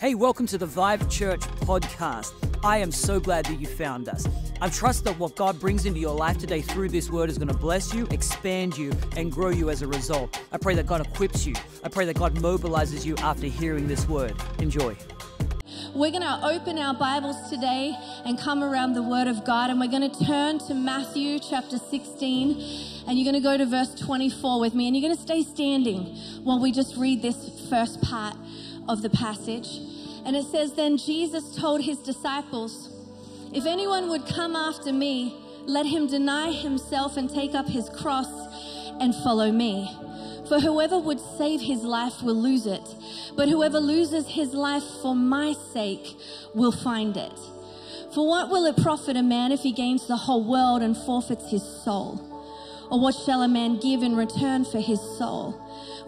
Hey, welcome to the Vive Church podcast. I am so glad that you found us. I trust that what God brings into your life today through this word is going to bless you, expand you, and grow you as a result. I pray that God equips you. I pray that God mobilizes you after hearing this word. Enjoy. We're going to open our Bibles today and come around the Word of God, and we're going to turn to Matthew chapter 16, and you're going to go to verse 24 with me, and you're going to stay standing while we just read this first part of the passage. And it says, Then Jesus told his disciples, If anyone would come after me, let him deny himself and take up his cross and follow me. For whoever would save his life will lose it, but whoever loses his life for my sake will find it. For what will it profit a man if he gains the whole world and forfeits his soul? Or what shall a man give in return for his soul?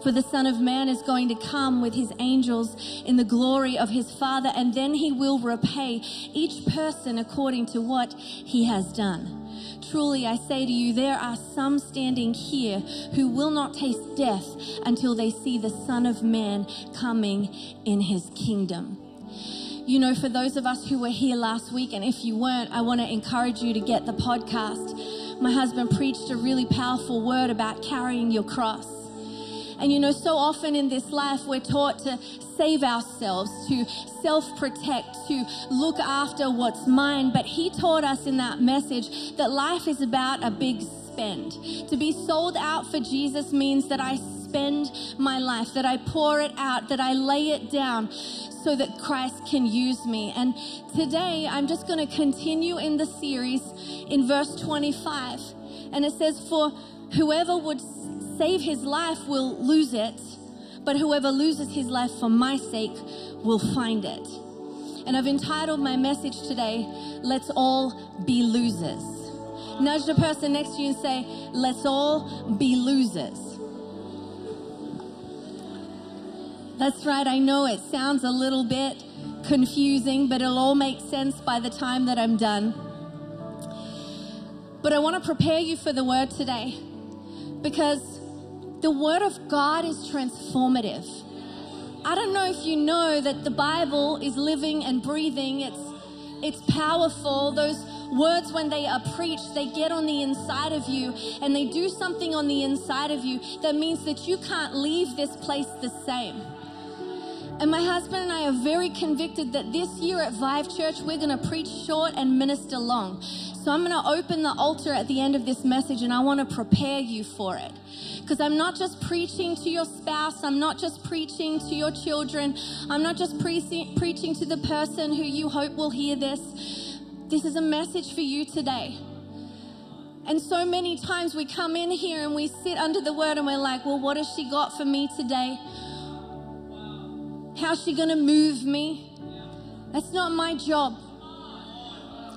For the Son of Man is going to come with his angels in the glory of his Father, and then he will repay each person according to what he has done. Truly, I say to you, there are some standing here who will not taste death until they see the Son of Man coming in his kingdom. You know, for those of us who were here last week, and if you weren't, I want to encourage you to get the podcast. My husband preached a really powerful word about carrying your cross. And you know, so often in this life, we're taught to save ourselves, to self protect, to look after what's mine. But he taught us in that message that life is about a big spend. To be sold out for Jesus means that I spend my life, that I pour it out, that I lay it down so that Christ can use me. And today I'm just going to continue in the series in verse 25. And it says, For whoever would save his life will lose it, but whoever loses his life for my sake will find it. And I've entitled my message today, Let's All Be Losers. Nudge the person next to you and say, Let's all be losers. That's right, I know it sounds a little bit confusing, but it'll all make sense by the time that I'm done. But I want to prepare you for the word today because the Word of God is transformative. I don't know if you know that the Bible is living and breathing. It's it's powerful. Those words, when they are preached, they get on the inside of you and they do something on the inside of you that means that you can't leave this place the same. And my husband and I are very convicted that this year at Vive Church, we're going to preach short and minister long. So I'm going to open the altar at the end of this message and I want to prepare you for it. Because I'm not just preaching to your spouse, I'm not just preaching to your children, I'm not just pre- preaching to the person who you hope will hear this. This is a message for you today. And so many times we come in here and we sit under the word and we're like, well, what has she got for me today? How's she going to move me? That's not my job.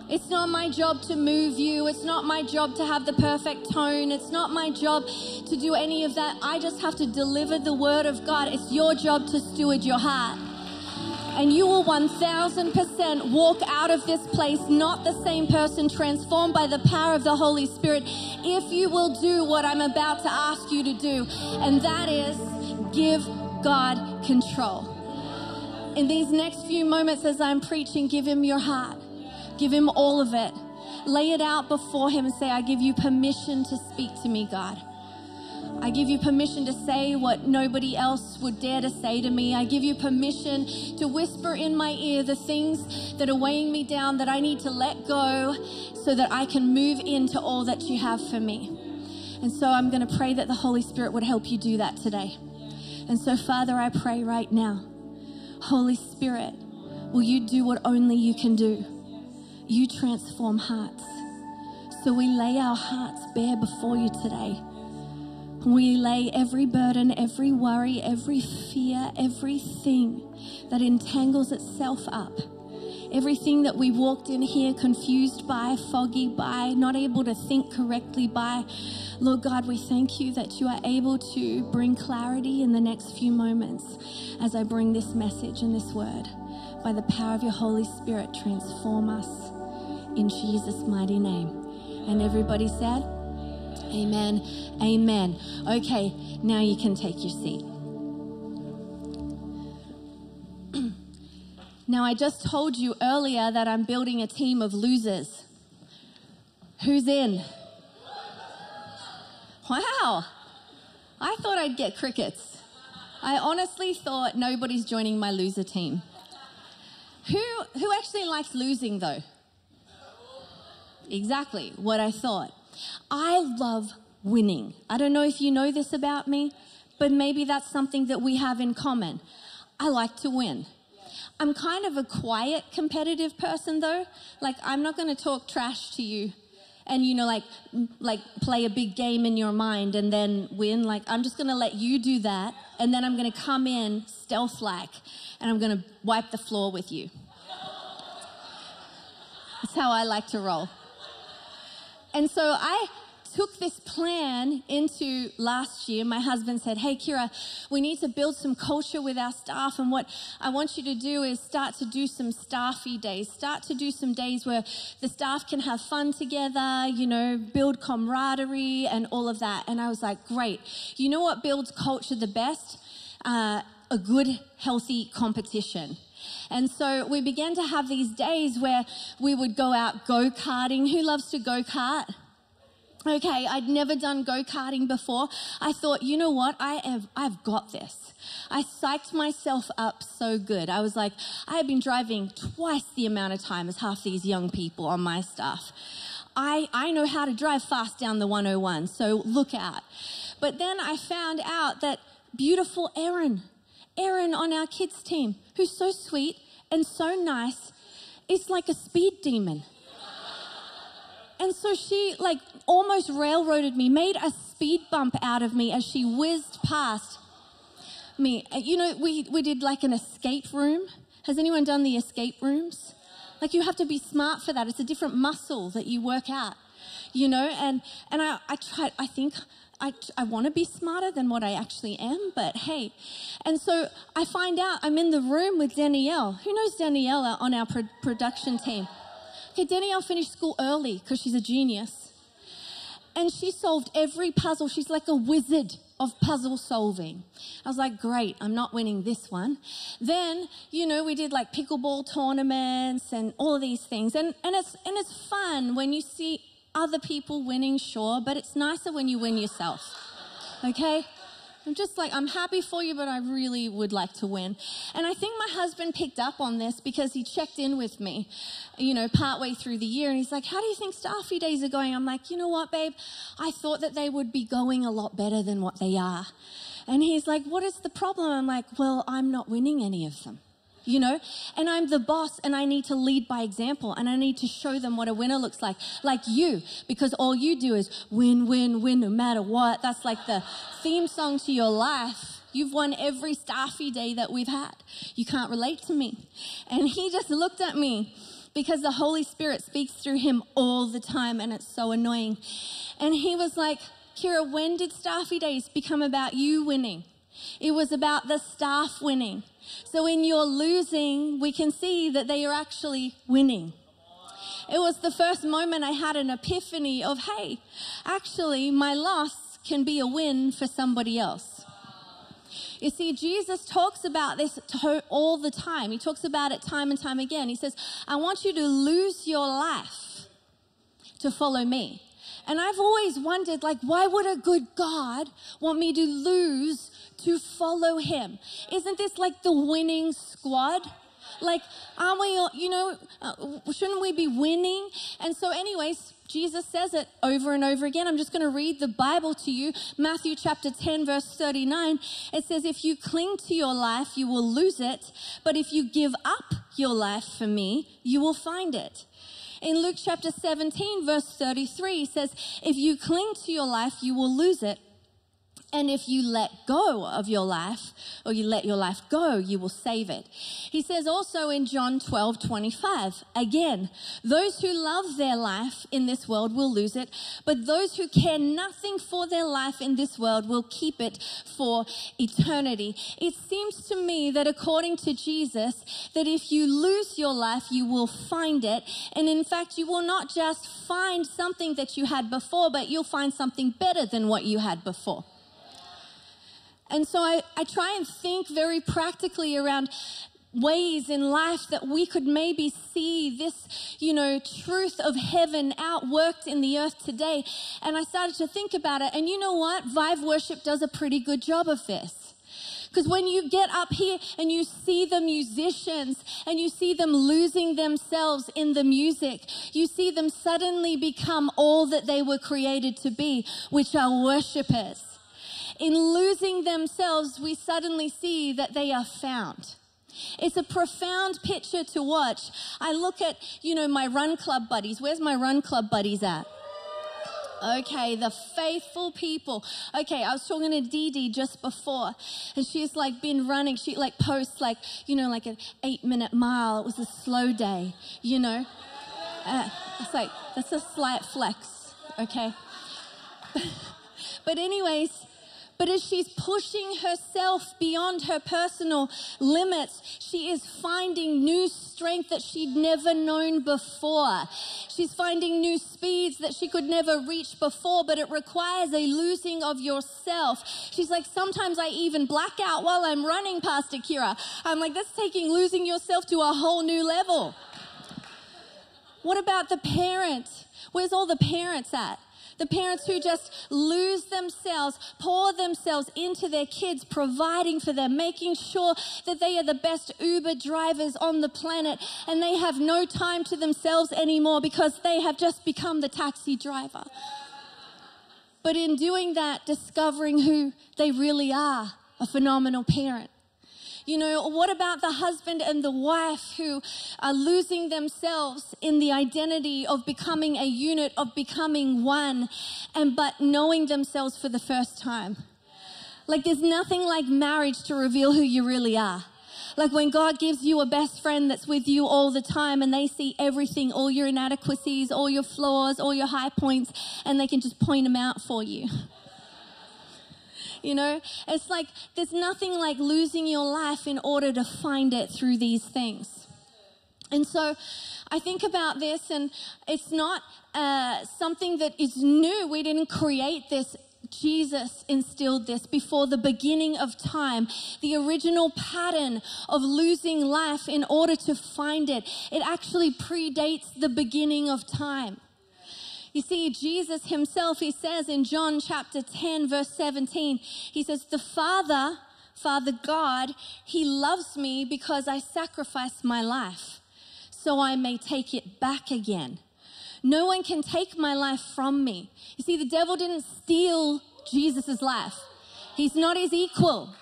It's not my job to move you. It's not my job to have the perfect tone. It's not my job to do any of that. I just have to deliver the word of God. It's your job to steward your heart. And you will 1000% walk out of this place not the same person, transformed by the power of the Holy Spirit, if you will do what I'm about to ask you to do. And that is give God control. In these next few moments as I'm preaching, give Him your heart. Give him all of it. Lay it out before him and say, I give you permission to speak to me, God. I give you permission to say what nobody else would dare to say to me. I give you permission to whisper in my ear the things that are weighing me down that I need to let go so that I can move into all that you have for me. And so I'm going to pray that the Holy Spirit would help you do that today. And so, Father, I pray right now, Holy Spirit, will you do what only you can do? You transform hearts. So we lay our hearts bare before you today. We lay every burden, every worry, every fear, everything that entangles itself up. Everything that we walked in here confused by, foggy by, not able to think correctly by. Lord God, we thank you that you are able to bring clarity in the next few moments as I bring this message and this word. By the power of your Holy Spirit, transform us in Jesus' mighty name. And everybody said, Amen. Amen. Okay, now you can take your seat. Now, I just told you earlier that I'm building a team of losers. Who's in? Wow. I thought I'd get crickets. I honestly thought nobody's joining my loser team. Who, who actually likes losing though? Exactly what I thought. I love winning. I don't know if you know this about me, but maybe that's something that we have in common. I like to win. I'm kind of a quiet, competitive person though. Like, I'm not going to talk trash to you and you know like like play a big game in your mind and then win like i'm just going to let you do that and then i'm going to come in stealth like and i'm going to wipe the floor with you that's how i like to roll and so i took this plan into last year. My husband said, Hey, Keira, we need to build some culture with our staff. And what I want you to do is start to do some staffy days, start to do some days where the staff can have fun together, you know, build camaraderie and all of that. And I was like, Great. You know what builds culture the best? Uh, a good, healthy competition. And so we began to have these days where we would go out go karting. Who loves to go kart? Okay, I'd never done go karting before. I thought, you know what? I have, I've got this. I psyched myself up so good. I was like, I have been driving twice the amount of time as half these young people on my staff. I, I know how to drive fast down the 101, so look out. But then I found out that beautiful Erin, Erin on our kids' team, who's so sweet and so nice, is like a speed demon. And so she like almost railroaded me, made a speed bump out of me as she whizzed past me. Uh, you know, we, we did like an escape room. Has anyone done the escape rooms? Like you have to be smart for that. It's a different muscle that you work out, you know? And, and I, I tried, I think I, I want to be smarter than what I actually am, but hey. And so I find out I'm in the room with Danielle. Who knows Danielle on our pro- production team? Okay, Danielle finished school early because she's a genius. And she solved every puzzle. She's like a wizard of puzzle solving. I was like, great, I'm not winning this one. Then, you know, we did like pickleball tournaments and all of these things. And, and, it's, and it's fun when you see other people winning, sure, but it's nicer when you win yourself. Okay? I'm just like, I'm happy for you, but I really would like to win. And I think my husband picked up on this because he checked in with me, you know, partway through the year. And he's like, How do you think Staffy days are going? I'm like, You know what, babe? I thought that they would be going a lot better than what they are. And he's like, What is the problem? I'm like, Well, I'm not winning any of them you know? And I'm the boss and I need to lead by example and I need to show them what a winner looks like, like you, because all you do is win, win, win, no matter what. That's like the theme song to your life. You've won every staffy day that we've had. You can't relate to me. And he just looked at me because the Holy Spirit speaks through him all the time and it's so annoying. And he was like, Keira, when did staffy days become about you winning? It was about the staff winning. So in your losing, we can see that they are actually winning. It was the first moment I had an epiphany of, hey, actually, my loss can be a win for somebody else. You see, Jesus talks about this all the time. He talks about it time and time again. He says, I want you to lose your life to follow me. And I've always wondered, like, why would a good God want me to lose to follow him. Isn't this like the winning squad? Like, aren't we, you know, uh, shouldn't we be winning? And so, anyways, Jesus says it over and over again. I'm just going to read the Bible to you. Matthew chapter 10, verse 39. It says, If you cling to your life, you will lose it. But if you give up your life for me, you will find it. In Luke chapter 17, verse 33, he says, If you cling to your life, you will lose it. And if you let go of your life, or you let your life go, you will save it. He says also in John 12, 25, again, those who love their life in this world will lose it, but those who care nothing for their life in this world will keep it for eternity. It seems to me that according to Jesus, that if you lose your life, you will find it. And in fact, you will not just find something that you had before, but you'll find something better than what you had before. And so I, I try and think very practically around ways in life that we could maybe see this, you know, truth of heaven outworked in the earth today. And I started to think about it. And you know what? Vive Worship does a pretty good job of this. Because when you get up here and you see the musicians and you see them losing themselves in the music, you see them suddenly become all that they were created to be, which are worshipers. In losing themselves, we suddenly see that they are found. It's a profound picture to watch. I look at, you know, my run club buddies. Where's my run club buddies at? Okay, the faithful people. Okay, I was talking to Dee Dee just before, and she's like been running. She like posts like, you know, like an eight minute mile. It was a slow day, you know. Uh, it's like, that's a slight flex, okay? but, anyways, but as she's pushing herself beyond her personal limits, she is finding new strength that she'd never known before. She's finding new speeds that she could never reach before, but it requires a losing of yourself. She's like, sometimes I even black out while I'm running, Pastor Keira. I'm like, that's taking losing yourself to a whole new level. What about the parent? Where's all the parents at? The parents who just lose themselves, pour themselves into their kids, providing for them, making sure that they are the best Uber drivers on the planet and they have no time to themselves anymore because they have just become the taxi driver. But in doing that, discovering who they really are, a phenomenal parent. You know, what about the husband and the wife who are losing themselves in the identity of becoming a unit, of becoming one, and but knowing themselves for the first time? Like, there's nothing like marriage to reveal who you really are. Like when God gives you a best friend that's with you all the time and they see everything, all your inadequacies, all your flaws, all your high points, and they can just point them out for you. You know, it's like there's nothing like losing your life in order to find it through these things. And so I think about this, and it's not uh, something that is new. We didn't create this Jesus instilled this before the beginning of time. The original pattern of losing life in order to find it. It actually predates the beginning of time. You see, Jesus himself, he says in John chapter 10, verse 17, he says, The Father, Father God, he loves me because I sacrificed my life so I may take it back again. No one can take my life from me. You see, the devil didn't steal Jesus' life, he's not his equal.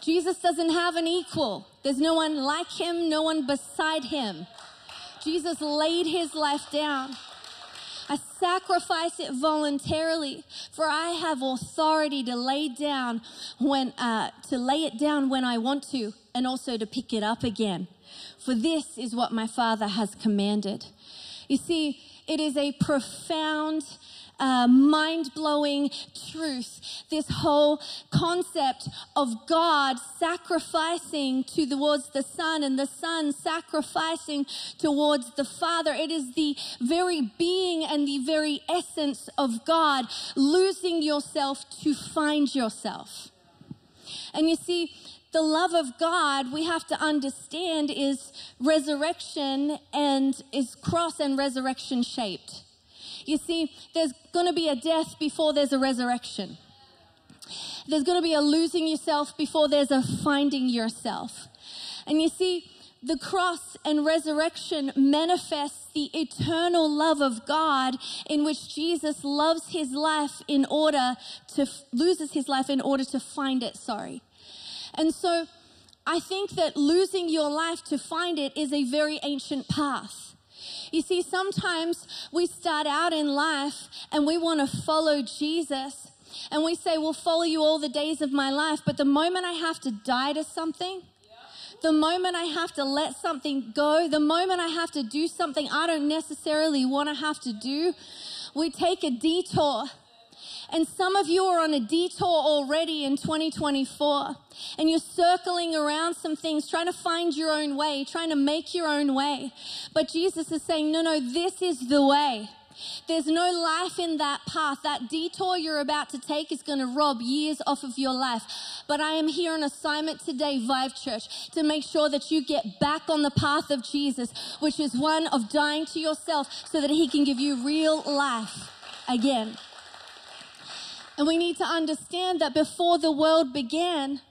Jesus doesn't have an equal. There's no one like him, no one beside him. Jesus laid his life down. I sacrifice it voluntarily, for I have authority to lay down when uh, to lay it down when I want to, and also to pick it up again. For this is what my Father has commanded. You see, it is a profound uh, mind blowing truth. This whole concept of God sacrificing towards the Son and the Son sacrificing towards the Father. It is the very being and the very essence of God, losing yourself to find yourself. And you see, the love of God we have to understand is resurrection and is cross and resurrection shaped. You see, there's going to be a death before there's a resurrection. There's going to be a losing yourself before there's a finding yourself. And you see, the cross and resurrection manifests the eternal love of God in which Jesus loves his life in order to loses his life in order to find it, sorry. And so I think that losing your life to find it is a very ancient path. You see, sometimes we start out in life and we want to follow Jesus and we say, We'll follow you all the days of my life. But the moment I have to die to something, the moment I have to let something go, the moment I have to do something I don't necessarily want to have to do, we take a detour and some of you are on a detour already in 2024 and you're circling around some things, trying to find your own way, trying to make your own way. But Jesus is saying, no, no, this is the way. There's no life in that path. That detour you're about to take is going to rob years off of your life. But I am here on assignment today, Vive Church, to make sure that you get back on the path of Jesus, which is one of dying to yourself so that He can give you real life again. And we need to understand that before the world began,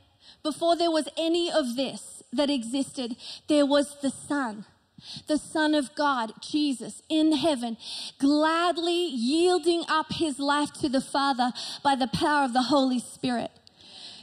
before there was any of this that existed, there was the Son the Son of God, Jesus, in heaven, gladly yielding up his life to the Father by the power of the Holy Spirit.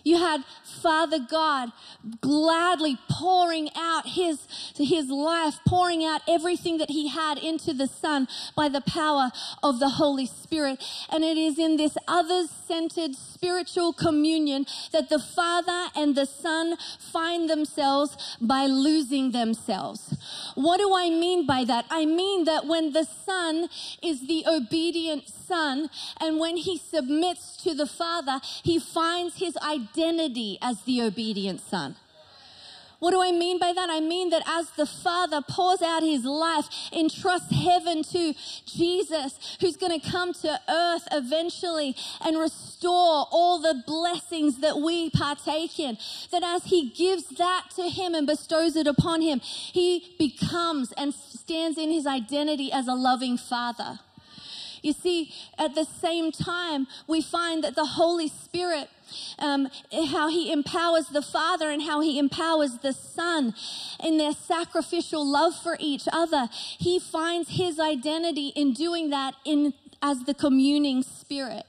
You had Father God gladly pouring out his, his life, pouring out everything that he had into the Son by the power of the Holy Spirit. And it is in this others centered spiritual communion that the Father and the Son find themselves by losing themselves. What do I mean by that? I mean that when the Son is the obedient Son and when he submits to the Father, he finds his identity as the obedient Son. What do I mean by that? I mean that as the Father pours out his life, entrusts heaven to Jesus, who's going to come to earth eventually and restore all the blessings that we partake in, that as he gives that to him and bestows it upon him, he becomes and stands in his identity as a loving Father. You see, at the same time, we find that the Holy Spirit um, how he empowers the Father and how he empowers the Son in their sacrificial love for each other. He finds his identity in doing that in as the communing spirit.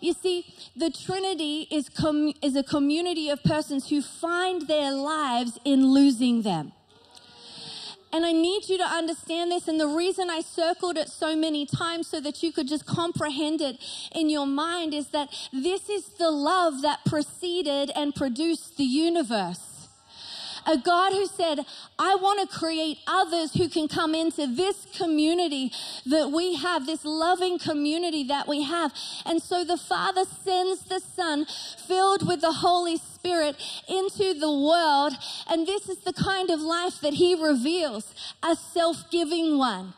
You see, the Trinity is, com- is a community of persons who find their lives in losing them. And I need you to understand this. And the reason I circled it so many times so that you could just comprehend it in your mind is that this is the love that preceded and produced the universe a God who said, I want to create others who can come into this community that we have, this loving community that we have. And so the Father sends the Son filled with the Holy Spirit into the world. And this is the kind of life that He reveals a self giving one.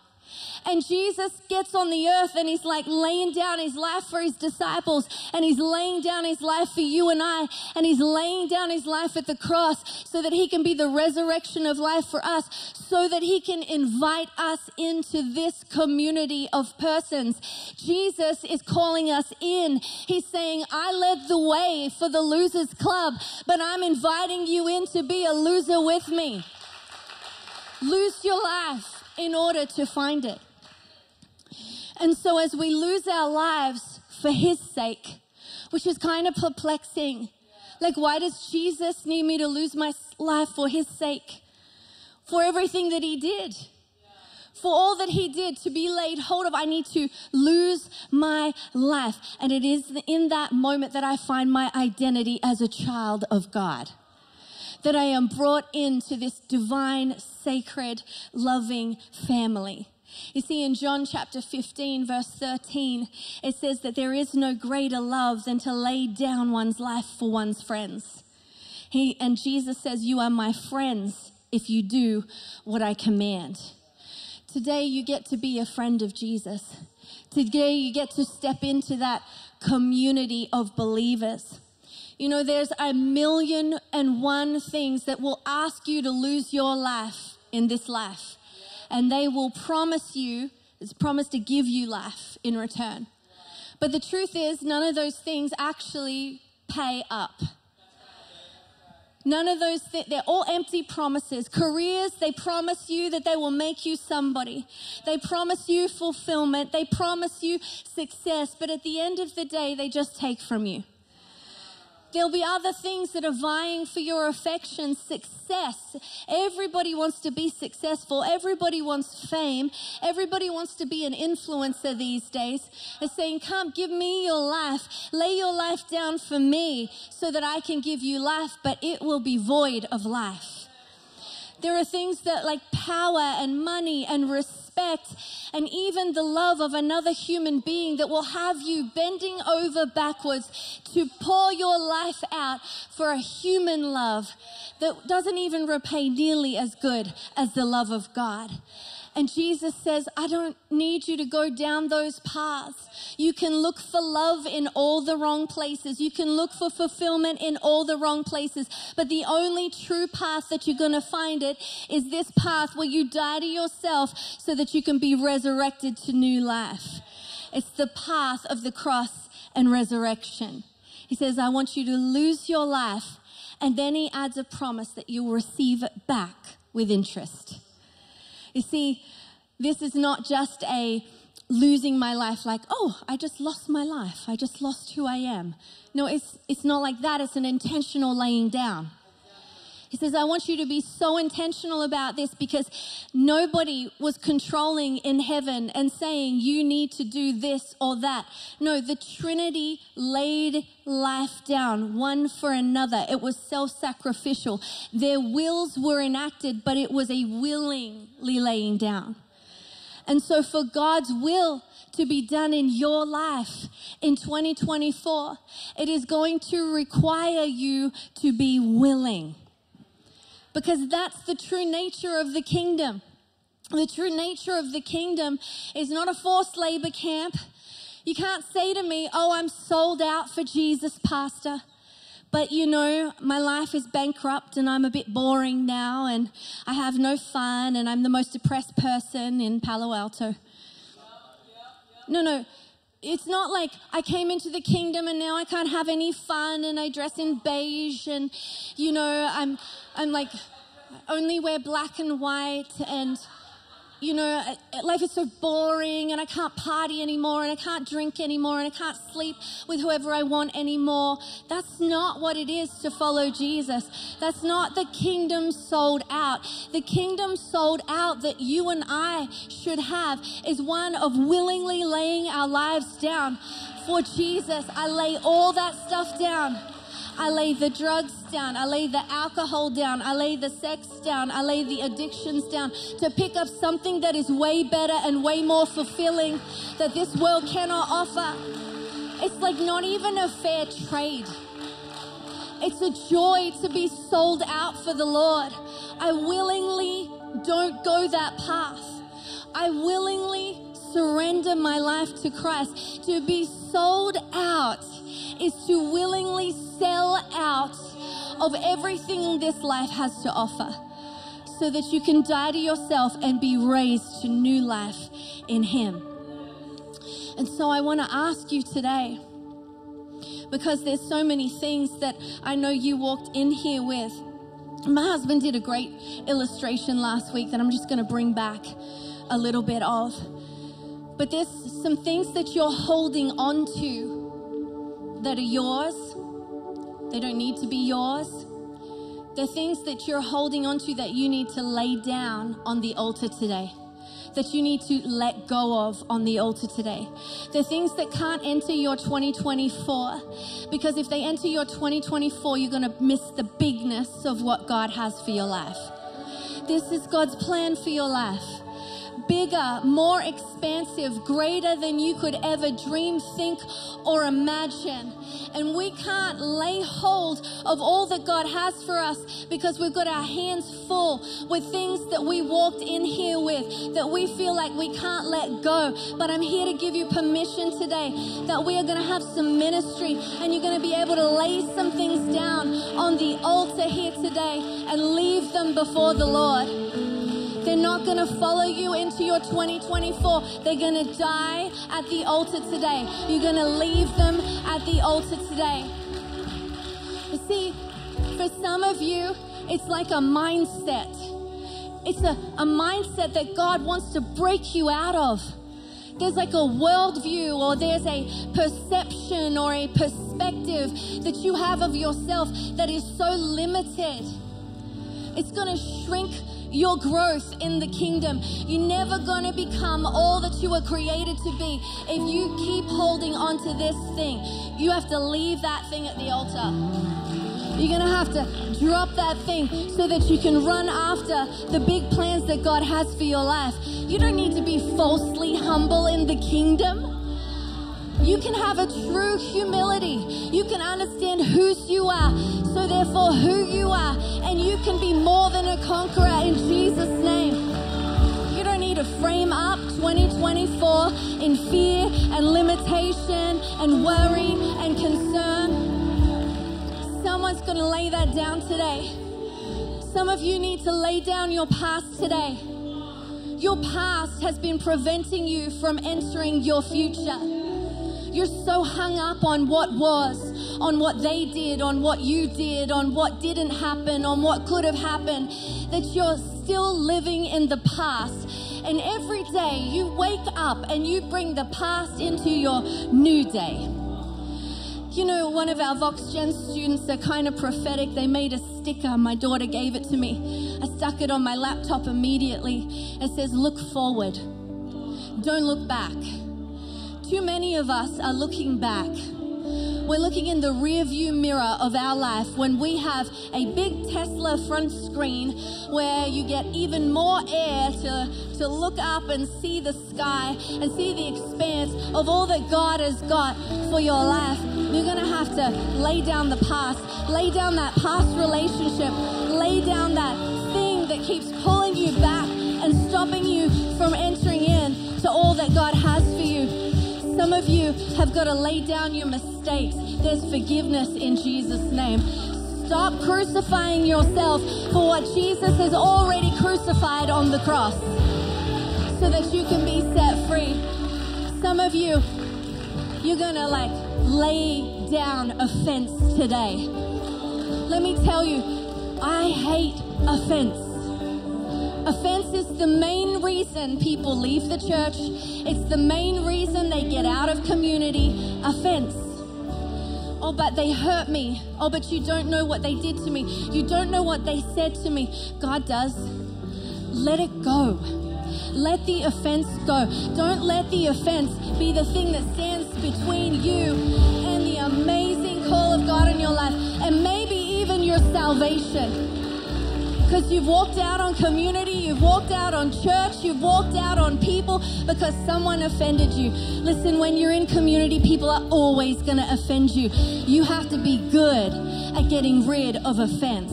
And Jesus gets on the earth and he's like laying down his life for his disciples and he's laying down his life for you and I and he's laying down his life at the cross so that he can be the resurrection of life for us so that he can invite us into this community of persons. Jesus is calling us in. He's saying, I led the way for the losers club, but I'm inviting you in to be a loser with me. Lose your life in order to find it. And so, as we lose our lives for His sake, which is kind of perplexing, like, why does Jesus need me to lose my life for His sake? For everything that He did. For all that he did to be laid hold of, I need to lose my life. And it is in that moment that I find my identity as a child of God that I am brought into this divine, sacred, loving family. You see, in John chapter 15, verse 13, it says that there is no greater love than to lay down one's life for one's friends. He, and Jesus says, You are my friends if you do what I command. Today, you get to be a friend of Jesus. Today, you get to step into that community of believers. You know, there's a million and one things that will ask you to lose your life in this life. And they will promise you, it's promised to give you life in return. But the truth is, none of those things actually pay up. None of those things, they're all empty promises. Careers, they promise you that they will make you somebody. They promise you fulfillment. They promise you success. But at the end of the day, they just take from you. There'll be other things that are vying for your affection, success. Everybody wants to be successful. Everybody wants fame. Everybody wants to be an influencer these days. They're saying, Come, give me your life. Lay your life down for me so that I can give you life, but it will be void of life. There are things that, like power and money and respect respect, and even the love of another human being that will have you bending over backwards to pour your life out for a human love that doesn't even repay nearly as good as the love of God. And Jesus says, I don't need you to go down those paths. You can look for love in all the wrong places. You can look for fulfillment in all the wrong places. But the only true path that you're going to find it is this path where you die to yourself so that you can be resurrected to new life. It's the path of the cross and resurrection. He says, I want you to lose your life. And then he adds a promise that you will receive it back with interest. You see, this is not just a losing my life like, oh, I just lost my life. I just lost who I am. No, it's, it's not like that. It's an intentional laying down. He says, I want you to be so intentional about this because nobody was controlling in heaven and saying, you need to do this or that. No, the Trinity laid life down one for another. It was self sacrificial. Their wills were enacted, but it was a willingly laying down. And so, for God's will to be done in your life in 2024, it is going to require you to be willing because that's the true nature of the kingdom. The true nature of the kingdom is not a forced labor camp. You can't say to me, Oh, I'm sold out for Jesus, Pastor. But you know, my life is bankrupt and I'm a bit boring now and I have no fun and I'm the most depressed person in Palo Alto. No, no. It's not like I came into the kingdom and now I can't have any fun and I dress in beige and, you know, I'm, I'm like, only wear black and white and you know, life is so boring and I can't party anymore and I can't drink anymore and I can't sleep with whoever I want anymore. That's not what it is to follow Jesus. That's not the kingdom sold out. The kingdom sold out that you and I should have is one of willingly laying our lives down for Jesus. I lay all that stuff down. I lay the drugs down. I lay the alcohol down. I lay the sex down. I lay the addictions down to pick up something that is way better and way more fulfilling that this world cannot offer. It's like not even a fair trade. It's a joy to be sold out for the Lord. I willingly don't go that path. I willingly surrender my life to Christ. To be sold out is to willingly sell out of everything this life has to offer so that you can die to yourself and be raised to new life in Him. And so I want to ask you today, because there's so many things that I know you walked in here with. My husband did a great illustration last week that I'm just going to bring back a little bit of. But there's some things that you're holding on to that are yours. They don't need to be yours. They're things that you're holding onto that you need to lay down on the altar today. That you need to let go of on the altar today. They're things that can't enter your 2024 because if they enter your 2024, you're going to miss the bigness of what God has for your life. This is God's plan for your life bigger, more expansive, greater than you could ever dream, think, or imagine. And we can't lay hold of all that God has for us because we've got our hands full with things that we walked in here with that we feel like we can't let go. But I'm here to give you permission today that we are going to have some ministry and you're going to be able to lay some things down on the altar here today and leave them before the Lord. They're not going to follow you into your 2024. They're going to die at the altar today. You're going to leave them at the altar today. You see, for some of you, it's like a mindset. It's a, a mindset that God wants to break you out of. There's like a worldview or there's a perception or a perspective that you have of yourself that is so limited. It's going to shrink your growth in the kingdom. You're never going to become all that you were created to be if you keep holding on to this thing. You have to leave that thing at the altar. You're going to have to drop that thing so that you can run after the big plans that God has for your life. You don't need to be falsely humble in the kingdom. You can have a true humility. You can understand whose you are. So, therefore, who you are. And you can be more than a conqueror in Jesus' name. You don't need to frame up 2024 in fear and limitation and worry and concern. Someone's going to lay that down today. Some of you need to lay down your past today. Your past has been preventing you from entering your future. You're so hung up on what was, on what they did, on what you did, on what didn't happen, on what could have happened, that you're still living in the past. And every day you wake up and you bring the past into your new day. You know, one of our Vox Gen students are kind of prophetic. They made a sticker. My daughter gave it to me. I stuck it on my laptop immediately. It says, Look forward. Don't look back. Too many of us are looking back. We're looking in the rear view mirror of our life when we have a big Tesla front screen where you get even more air to, to look up and see the sky and see the expanse of all that God has got for your life. You're going to have to lay down the past, lay down that past relationship, lay down that thing that keeps pulling you back and stopping you from entering in to all that God of you have got to lay down your mistakes. There's forgiveness in Jesus' name. Stop crucifying yourself for what Jesus has already crucified on the cross so that you can be set free. Some of you, you're going to like lay down offense today. Let me tell you, I hate offense. Offense is the main reason people leave the church. It's the main reason they get out of community. Offense. Oh, but they hurt me. Oh, but you don't know what they did to me. You don't know what they said to me. God does. Let it go. Let the offense go. Don't let the offense be the thing that stands between you and the amazing call of God in your life and maybe even your salvation because you've walked out on community, you've walked out on church, you've walked out on people because someone offended you. Listen, when you're in community, people are always going to offend you. You have to be good at getting rid of offense.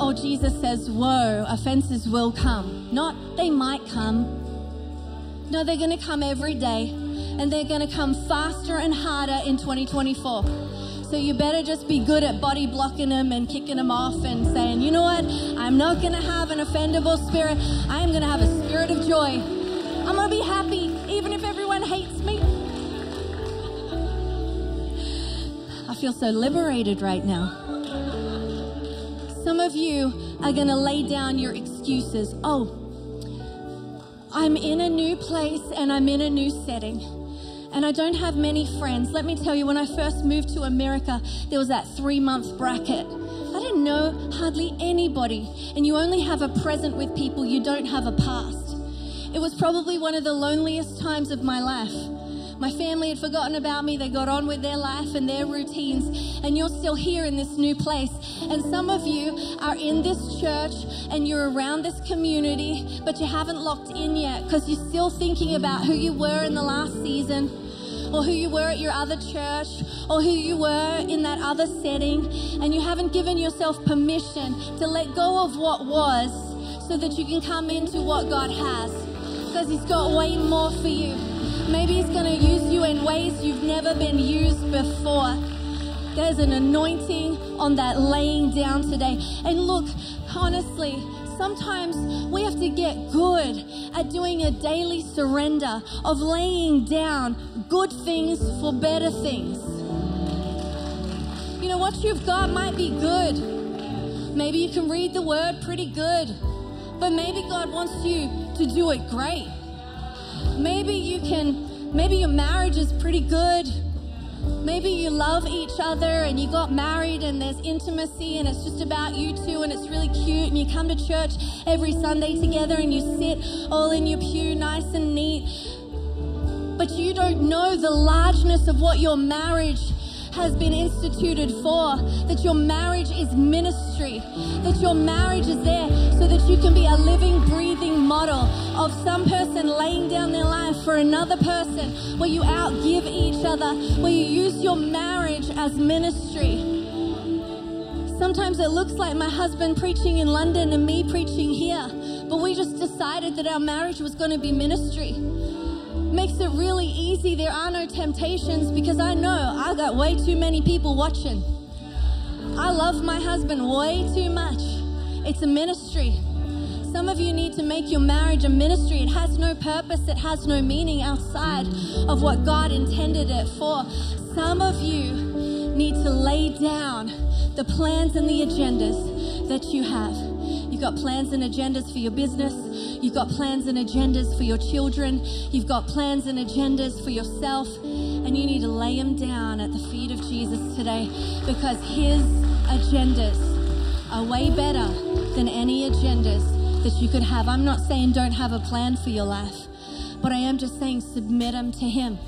Oh, Jesus says, Whoa, offenses will come. Not they might come. No, they're going to come every day, and they're going to come faster and harder in 2024. So you better just be good at body blocking them and kicking them off and saying, you know what? I'm not going to have an offendable spirit. I'm going to have a spirit of joy. I'm going to be happy even if everyone hates me. I feel so liberated right now. Some of you are going to lay down your excuses. Oh, I'm in a new place and I'm in a new setting and I don't have many friends. Let me tell you, when I first moved to America, there was that three month bracket. I didn't know hardly anybody, and you only have a present with people, you don't have a past. It was probably one of the loneliest times of my life. My family had forgotten about me. They got on with their life and their routines. And you're still here in this new place. And some of you are in this church and you're around this community, but you haven't locked in yet because you're still thinking about who you were in the last season or who you were at your other church or who you were in that other setting, and you haven't given yourself permission to let go of what was so that you can come into what God has. Because He's got way more for you. Maybe He's going to use you in ways you've never been used before. There's an anointing on that laying down today. And look, honestly, sometimes we have to get good at doing a daily surrender of laying down good things for better things. You know, what you've got might be good. Maybe you can read the word pretty good, but maybe God wants you to do it great. Maybe you can, maybe your marriage is pretty good Maybe you love each other and you got married and there's intimacy and it's just about you two and it's really cute and you come to church every Sunday together and you sit all in your pew nice and neat. But you don't know the largeness of what your marriage has been instituted for, that your marriage is ministry, that your marriage is there so that you can be a living, breathing model of some person laying down their life for another person, where you outgive each other, where you use your marriage as ministry. Sometimes it looks like my husband preaching in London and me preaching here, but we just decided that our marriage was going to be ministry. Makes it really easy. There are no temptations because I know I got way too many people watching. I love my husband way too much. It's a ministry. Some of you need to make your marriage a ministry. It has no purpose, it has no meaning outside of what God intended it for. Some of you need to lay down the plans and the agendas that you have. You've got plans and agendas for your business. You've got plans and agendas for your children. You've got plans and agendas for yourself. And you need to lay them down at the feet of Jesus today because his agendas are way better than any agendas that you could have. I'm not saying don't have a plan for your life, but I am just saying submit them to him.